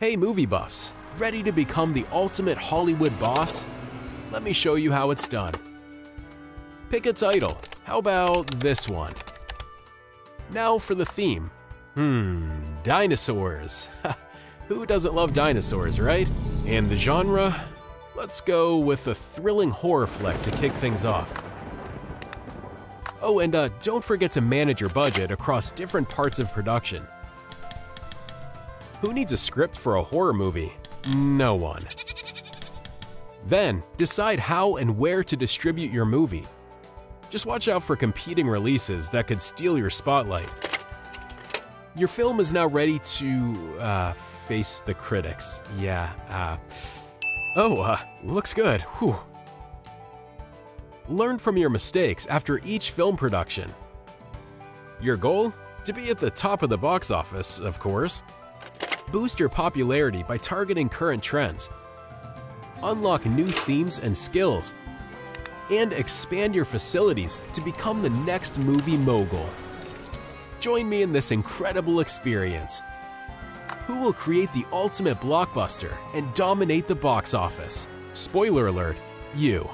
Hey movie buffs, ready to become the ultimate Hollywood boss? Let me show you how it's done. Pick a title, how about this one? Now for the theme. Hmm, dinosaurs. Who doesn't love dinosaurs, right? And the genre? Let's go with a thrilling horror flick to kick things off. Oh, and uh, don't forget to manage your budget across different parts of production. Who needs a script for a horror movie? No one. Then, decide how and where to distribute your movie. Just watch out for competing releases that could steal your spotlight. Your film is now ready to, uh, face the critics. Yeah, uh, oh, uh, looks good, whew. Learn from your mistakes after each film production. Your goal? To be at the top of the box office, of course. Boost your popularity by targeting current trends. Unlock new themes and skills. And expand your facilities to become the next movie mogul. Join me in this incredible experience. Who will create the ultimate blockbuster and dominate the box office? Spoiler alert, you.